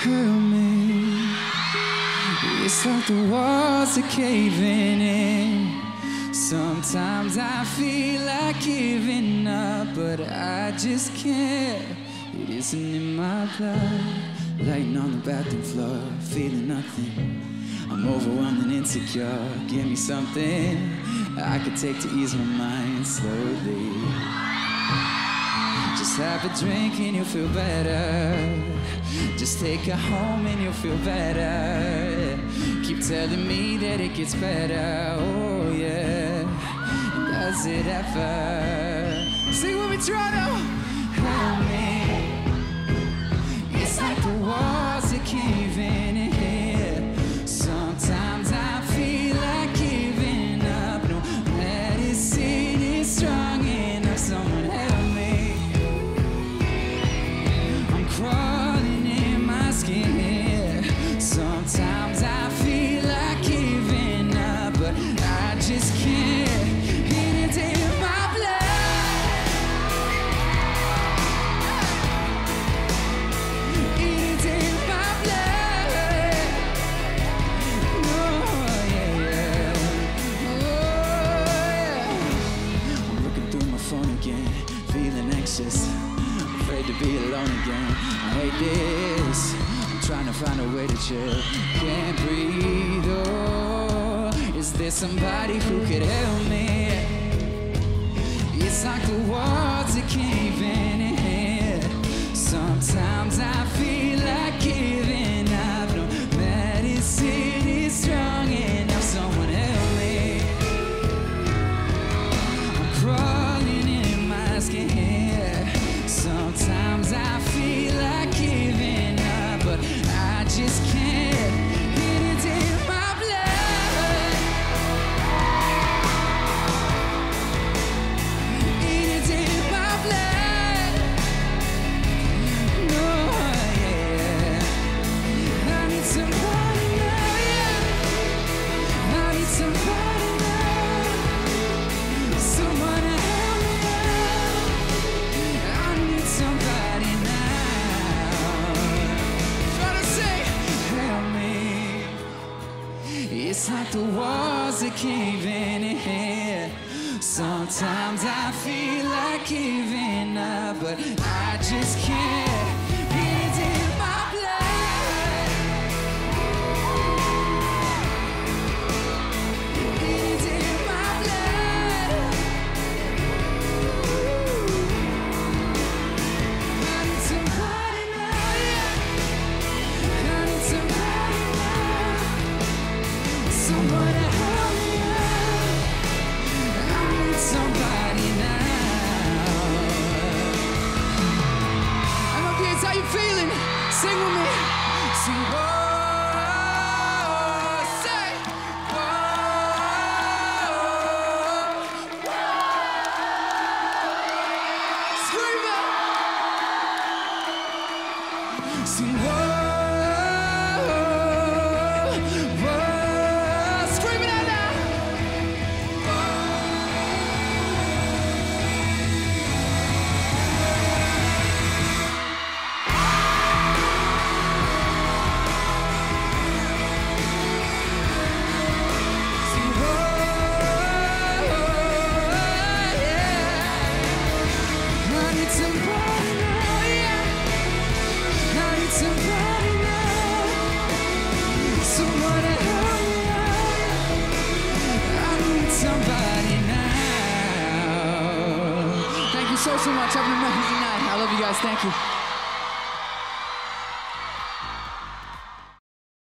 Help me. It's like the walls are caving in. Sometimes I feel like giving up, but I just can't. It isn't in my blood. Lighting on the bathroom floor, feeling nothing. I'm overwhelmed and insecure. Give me something I could take to ease my mind slowly. Have a drink and you'll feel better. Just take her home and you'll feel better. Keep telling me that it gets better. Oh yeah. Does it ever? Sing with me, Toronto. Help me. It's like the walls are caving afraid to be alone again. I hate this. I'm trying to find a way to chill. Can't breathe. Oh, is there somebody who could help me? It's like the walls are caving in. Sometimes I It's like the walls are caving in. Sometimes I feel like giving up, but I just can't. Feeling? Sing with me. Sing, whoa, say. Scream. Sing, so, so much. Have an amazing night. I love you guys. Thank you.